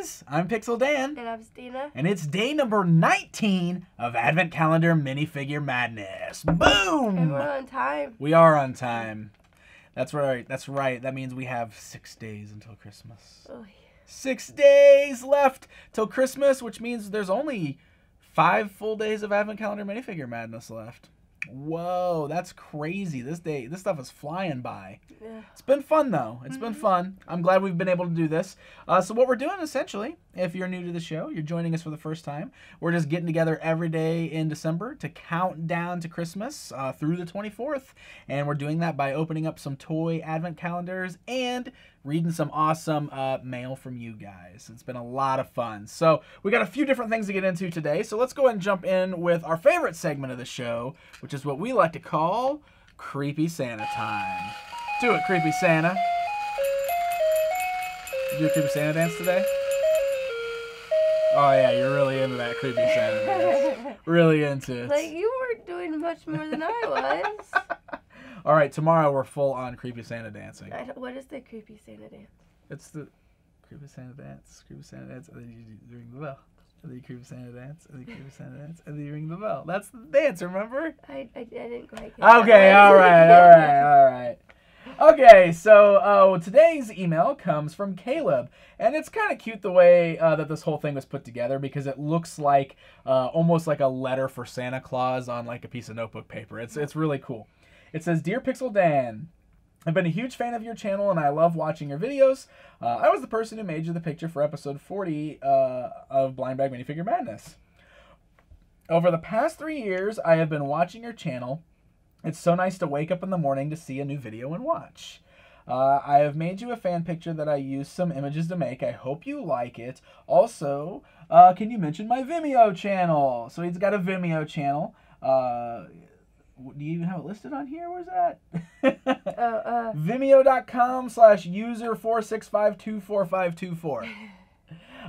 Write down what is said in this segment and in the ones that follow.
guys. I'm Pixel Dan. And I'm Stina. And it's day number 19 of Advent Calendar Minifigure Madness. Boom! And we're on time. We are on time. That's right. That's right. That means we have six days until Christmas. Oh, yeah. Six days left till Christmas, which means there's only five full days of Advent Calendar Minifigure Madness left. Whoa, that's crazy. This day, this stuff is flying by. yeah. It's been fun though. It's been fun. I'm glad we've been able to do this. Uh, so what we're doing essentially, if you're new to the show, you're joining us for the first time. We're just getting together every day in December to count down to Christmas uh, through the 24th, and we're doing that by opening up some toy advent calendars and reading some awesome uh, mail from you guys. It's been a lot of fun. So we got a few different things to get into today. So let's go ahead and jump in with our favorite segment of the show, which is what we like to call Creepy Santa Time. Do it, Creepy Santa. Did you do a Creepy Santa dance today? Oh yeah, you're really into that Creepy Santa dance. Really into it. Like, you weren't doing much more than I was. All right, tomorrow we're full on Creepy Santa dancing. What is the creepy Santa dance? It's the Creepy Santa dance, Creepy Santa dance, and then you ring the bell. And then you Creepy Santa dance, and then you Creepy Santa dance, and then you ring the bell. That's the dance, remember? I, I, I didn't quite get Okay, all right, all right, all right. Okay, so uh, today's email comes from Caleb, and it's kind of cute the way uh, that this whole thing was put together because it looks like uh, almost like a letter for Santa Claus on like a piece of notebook paper. It's it's really cool. It says, "Dear Pixel Dan." I've been a huge fan of your channel and I love watching your videos. Uh, I was the person who made you the picture for episode 40 uh, of Blind Bag Minifigure Madness. Over the past three years, I have been watching your channel it's so nice to wake up in the morning to see a new video and watch. Uh, I have made you a fan picture that I used some images to make. I hope you like it. Also, uh, can you mention my Vimeo channel? So he's got a Vimeo channel. Uh, do you even have it listed on here? Where's that? Oh, uh, Vimeo.com slash user 465245524.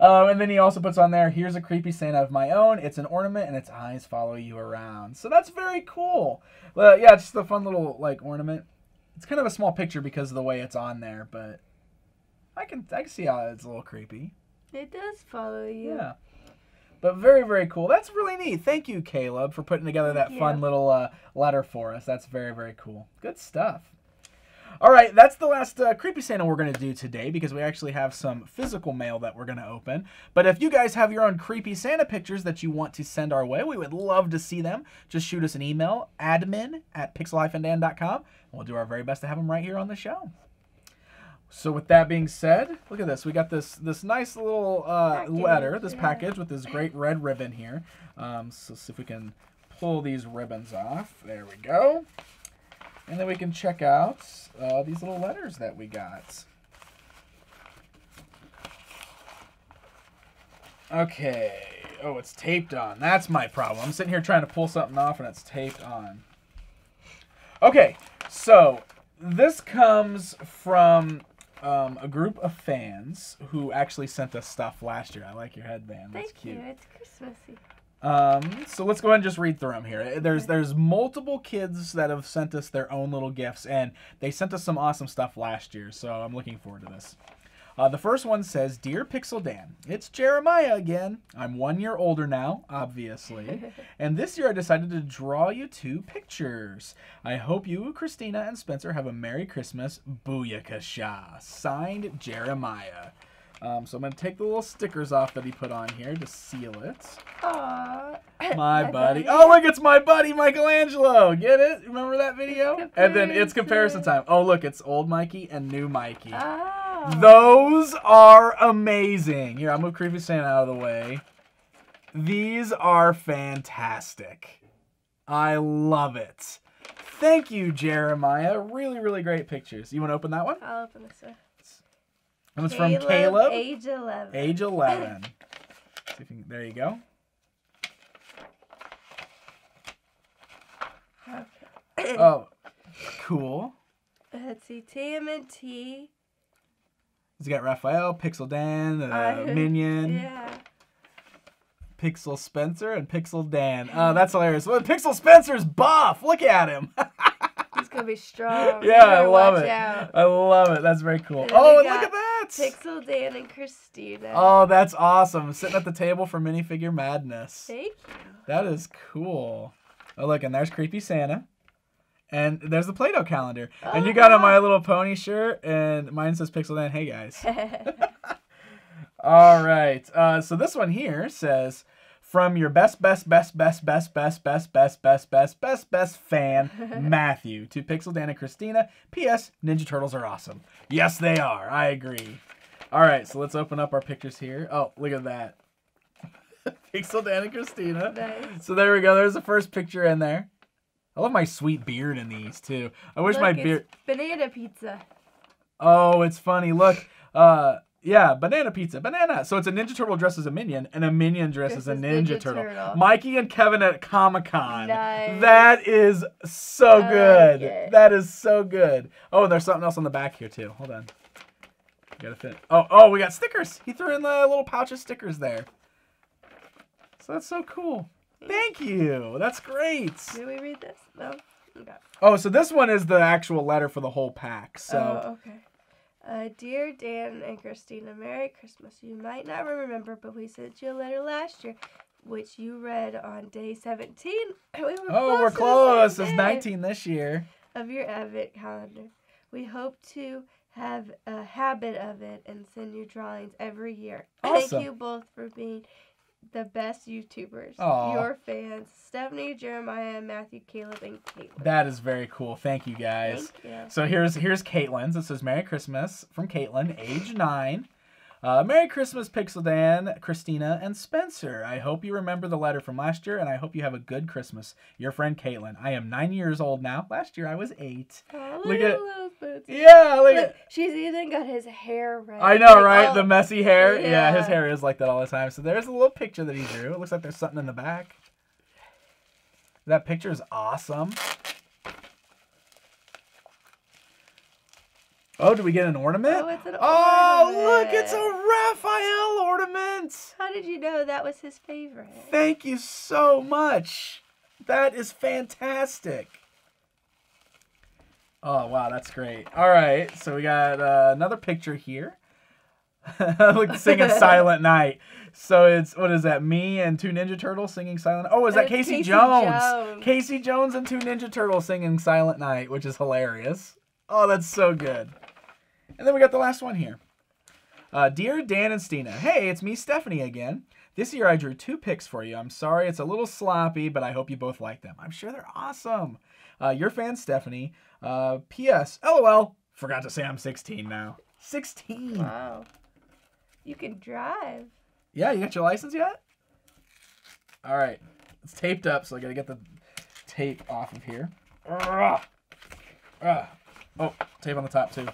Um, and then he also puts on there, here's a creepy Santa of my own. It's an ornament and its eyes follow you around. So that's very cool. Uh, yeah, it's just a fun little like ornament. It's kind of a small picture because of the way it's on there, but I can I can see how it's a little creepy. it does follow you. Yeah. But very, very cool. That's really neat. Thank you, Caleb, for putting together that Thank fun little uh, letter for us. That's very, very cool. Good stuff. All right, that's the last uh, Creepy Santa we're going to do today because we actually have some physical mail that we're going to open. But if you guys have your own Creepy Santa pictures that you want to send our way, we would love to see them. Just shoot us an email, admin at pixel-dan.com, and we'll do our very best to have them right here on the show. So with that being said, look at this. We got this this nice little uh, letter, this package with this great red ribbon here. Um, so see if we can pull these ribbons off. There we go. And then we can check out uh, these little letters that we got. Okay. Oh, it's taped on. That's my problem. I'm sitting here trying to pull something off and it's taped on. Okay, so this comes from um, a group of fans who actually sent us stuff last year. I like your headband. That's Thank cute. you. It's Christmassy. Um, so let's go ahead and just read through them here. There's there's multiple kids that have sent us their own little gifts, and they sent us some awesome stuff last year. So I'm looking forward to this. Uh, the first one says, "Dear Pixel Dan, it's Jeremiah again. I'm one year older now, obviously, and this year I decided to draw you two pictures. I hope you, Christina, and Spencer have a Merry Christmas. Booyakasha. Signed, Jeremiah." Um, so I'm gonna take the little stickers off that he put on here to seal it. Aww. My buddy. Oh, look, it's my buddy Michelangelo. Get it? Remember that video? And then it's comparison time. Oh, look, it's old Mikey and new Mikey. Oh. Those are amazing. Here, I'll move Creepy Santa out of the way. These are fantastic. I love it. Thank you, Jeremiah. Really, really great pictures. You want to open that one? I'll open this one. That one's from Caleb, Age 11. age 11. See if you can- there you go. Okay. Oh, cool. Let's see. TMNT. He's got Raphael, Pixel Dan, uh, I- Minion, Yeah. Pixel Spencer, and Pixel Dan. Oh, that's hilarious. Well, Pixel Spencer's buff. Look at him. He's gonna be strong. Yeah, I love it. out. I love it. That's very cool. And Oh, and look at that. Pixel Dan and Christina. Oh, that's awesome. Sitting at the table for minifigure madness. Thank you. That is cool. Oh, look, and there's Creepy Santa. And there's the Play Doh calendar. and Oh, you got a My. Little Pony shirt, and mine says Pixel Dan. Hey, guys. All right. Uh, so this one here says, from your best, best, best, best, best, best, best, best, best, best, best, best fan, Matthew, to Pixel Dan and Christina. P.S. Ninja Turtles are awesome. Yes, they are. I agree. All right, so let's open up our pictures here. Oh, look at that. Pixel Dan and Christina. nice. So there we go. There's the first picture in there. I love my sweet beard in these too. I wish my Look, it's beard. Banana pizza. Oh, it's funny. Look, uh, yeah, banana pizza, banana. So it's a Ninja Turtle dressed as a minion, and a minion dressed as a Ninja, Ninja Turtle. Turtle. Mikey and Kevin at Comic Con. Nice. That is so I good. like. That is so good. Oh, and there's something else on the back here too. Hold on. Gotta fit. Oh, oh, we got stickers. He threw in the little pouch of stickers there. So that's so cool. Thank you. That's great. Did we read this? No. Okay. Oh, so this one is the actual letter for the whole pack. So Oh, okay. Uh, dear Dan and Christina, Merry Christmas. You might not remember, but we sent you a letter last year, which you read on day 17. We were Oh, we're close. It's 19 this year. Of your Advent calendar. We hope to have a habit of it and send you drawings every year. Awesome. Thank you both for being the best YouTubers. Aw. Your fans, Stephanie, Jeremiah, Matthew, Caleb, and Caitlin. That is very cool. Thank you guys. Thank you. So here's here's Caitlin's. This says Merry Christmas from Caitlin, age nine. Uh, Merry Christmas, Pixel Dan, Christina, and Spencer. I hope you remember the letter from last year, and I hope you have a good Christmas. Your friend Caitlin. I am nine years old now. Last year I was eight. Oh, Look look at- boots. Yeah, look, Look, at. she's even got his hair right. I know, Like, right? all- The messy hair. Yeah. his hair is like that all the time. So there's a little picture that he drew. It looks like there's something in the back. That picture is awesome. Oh, do we get an ornament? Oh, it's an Oh, look, it's a. Raphael ornament. How did you know that was his favorite? Thank you so much. That is fantastic. Oh, wow, that's great. All right, so we got uh, another picture here. Look, singing Silent Night. So it's, what is that, me and two Ninja Turtles singing Silent Oh, is that Casey, Casey Jones? Jones. Casey Jones and two Ninja Turtles singing Silent Night, which is hilarious. Oh, that's so good. And then we got the last one here. Uh, Dear Dan and Stina, hey, it's me, Stephanie, again. This year I drew two pics for you. I'm sorry it's a little sloppy, but I hope you both like them. I'm sure they're awesome. Uh, your fan, Stephanie. Uh, P.S. LOL. Forgot to say I'm 16 now. 16. Wow. You can drive. Yeah, you got your license yet? All right. It's taped up, so I got to get the tape off of here. Ugh. Ugh. Oh, tape on the top, too.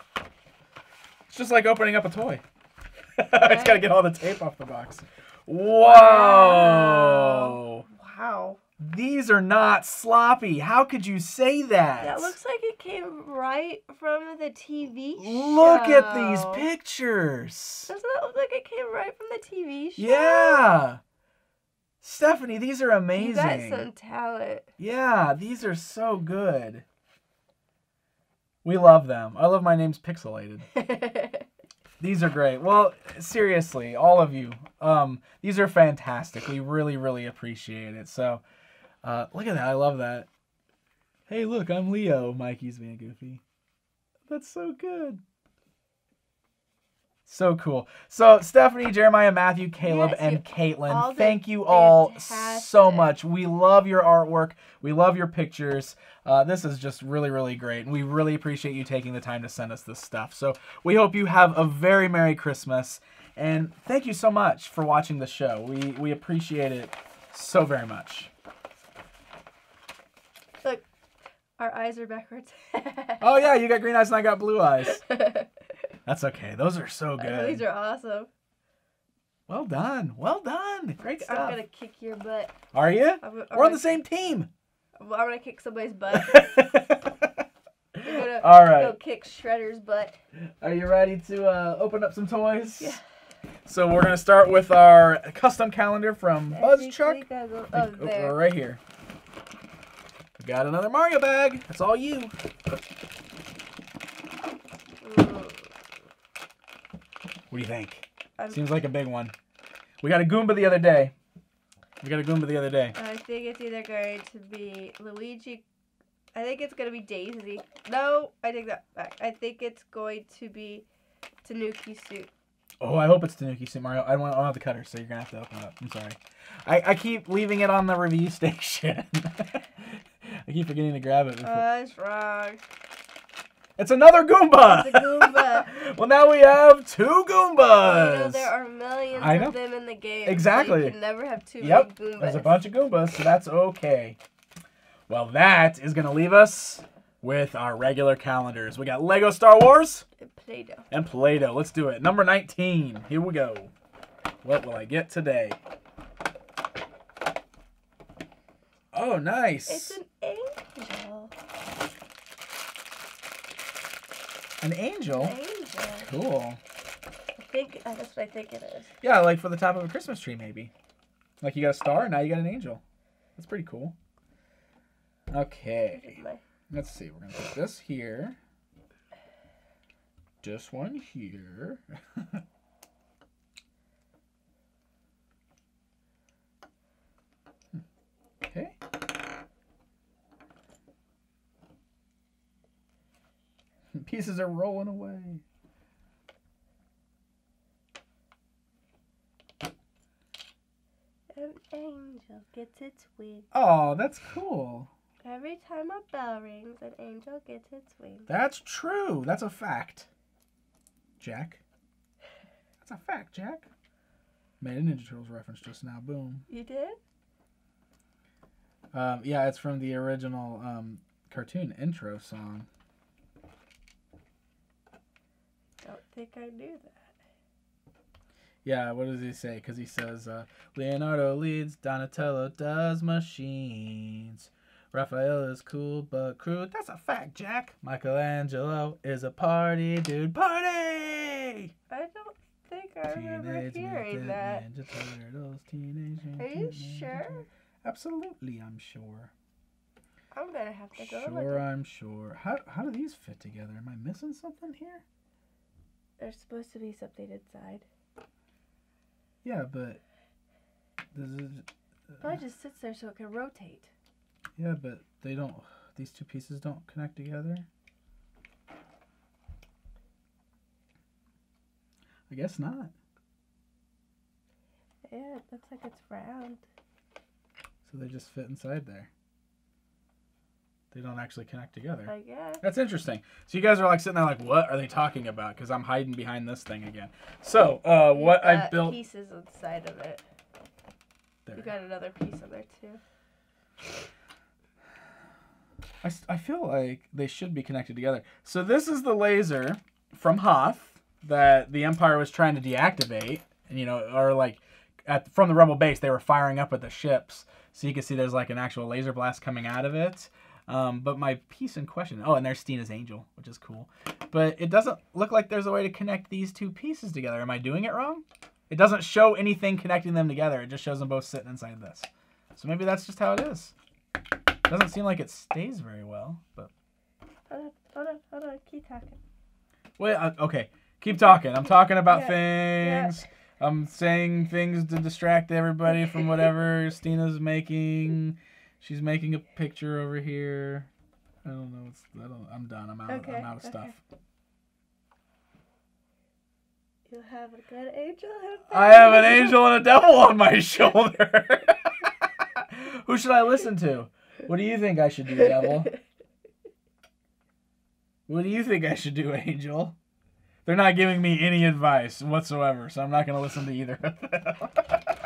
It's just like opening up a toy. I just got to get all the tape off the box. Whoa. Wow. These are not sloppy. How could you say that? That looks like it came right from the TV show. Look at these pictures. Doesn't that look like it came right from the TV show? Yeah. Stephanie, these are amazing. You got some talent. Yeah, these are so good. We love them. I love my name's pixelated. These are great. Well, seriously, all of you, um, these are fantastic. We really, really appreciate it. So, uh, look at that. I love that. Hey, look, I'm Leo. Mikey's being goofy. That's so good. So cool. So, Stephanie, Jeremiah, Matthew, Caleb, Yes, and Caitlin, thank you all so much. We love your artwork. We love your pictures. Uh, this is just really, really great. And we really appreciate you taking the time to send us this stuff. So, we hope you have a very Merry Christmas. And thank you so much for watching the show. We, we appreciate it so very much. Look, our eyes are backwards. Oh, yeah, you got green eyes and I got blue eyes. That's okay. Those are so good. These are awesome. Well done. Well done. Great I'm stuff. gonna kick your butt. Are you? I'm, I'm We're on the same team. I'm gonna kick somebody's butt. I'm gonna All right. go kick Shredder's butt. Are you ready to uh, open up some toys? Yeah. So we're gonna start with our custom calendar from Buzz Chuck. Oh, right here. We got another Mario bag. That's all you. What do you think? I'm- Seems like a big one. We got a Goomba the other day. We got a Goomba the other day. I think it's either going to be Luigi. I think it's going to be Daisy. No, I take that back. I think it's going to be Tanuki suit. Oh, I hope it's Tanuki Suit Mario. I don't, I don't have the cutter, so you're gonna have to open it up. I'm sorry. I, I keep leaving it on the review station. I keep forgetting to grab it. Before. Oh, that's wrong. it's another Goomba. It's a Goomba. well, now we have two oh, You Goombas. know, there are millions of them in the game. so Exactly. you can never have too Yep, many Goombas. there's a bunch of Goombas, so that's okay. Well, that is gonna leave us with our regular calendars. We got Lego Star Wars. And Play-Doh. and Play-Doh. Let's do it. Number 19. Here we go. What will I get today? Oh, nice. It's an angel. An angel. Angel. Cool. I think uh, that's what I think it is. Yeah, like for the top of a Christmas tree, maybe. Like you got a star, now you got an angel. That's pretty cool. Okay. Let's see. We're going to put this here. This one here. okay. Pieces are rolling away. An angel gets its wings. Oh, that's cool. Every time a bell rings, an angel gets its wings. That's true. That's a fact. Jack. That's a fact, Jack. Made a Ninja Turtles reference just now. Boom. You did? Um, yeah, it's from the original um, cartoon intro song. Don't think I knew that. Yeah, what does he say? Because he says uh, Leonardo leads, Donatello does machines. Raphael is cool but crude. That's a fact, Jack. Michelangelo is a party dude. Party! I don't think I remember hearing that. Ninja Turtles, Teenage Are you Ninja sure? Turtles. Absolutely, I'm sure. I'm gonna have to go. Sure, I'm sure. How, how do these fit together? Am I missing something here? There's supposed to be something inside. Yeah, but this is, uh, Probably just sits there so it can rotate. yeah, but they don't. These two pieces don't connect together. I guess not. Yeah, it looks like it's round. So they just fit inside there. They don't actually connect together. I guess. That's interesting. So you guys are like sitting there like, what are they talking about? Because I'm hiding behind this thing again. So uh, what I built. Pieces inside of it. There. You got another piece in there too. I, I feel like they should be connected together. So this is the laser from Hoth that the Empire was trying to deactivate, and you know, or like at from the Rebel base they were firing up at the ships, so you can see there's like an actual laser blast coming out of it. Um, but my piece in question, oh, and there's Stina's angel, which is cool. But it doesn't look like there's a way to connect these two pieces together. Am I doing it wrong? It doesn't show anything connecting them together. It just shows them both sitting inside this. So maybe that's just how it is. Doesn't seem like it stays very well, but Hold on, hold on, hold on. Keep talking. wait. Uh, okay, keep talking. I'm talking about Yeah, things. I'm saying things to distract everybody from whatever Stina's making. She's making a picture over here. I don't know. It's, I don't. I'm done. I'm out. Okay, I'm out of okay. stuff. You have a good angel. I have an angel and a devil on my shoulder. Who should I listen to? What do you think I should do, devil? What do you think I should do, Angel? They're not giving me any advice whatsoever, so I'm not going to listen to either of them.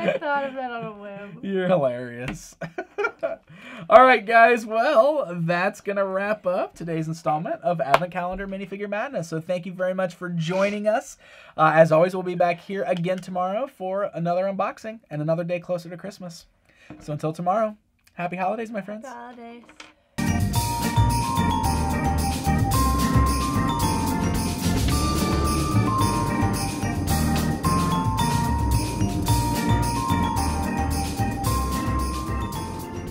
I thought of that on a whim. You're hilarious. All right, guys. Well, that's going to wrap up today's installment of Advent Calendar Minifigure Madness. So thank you very much for joining us. Uh, as always, we'll be back here again tomorrow for another unboxing and another day closer to Christmas. So until tomorrow, happy holidays, my friends. Holidays.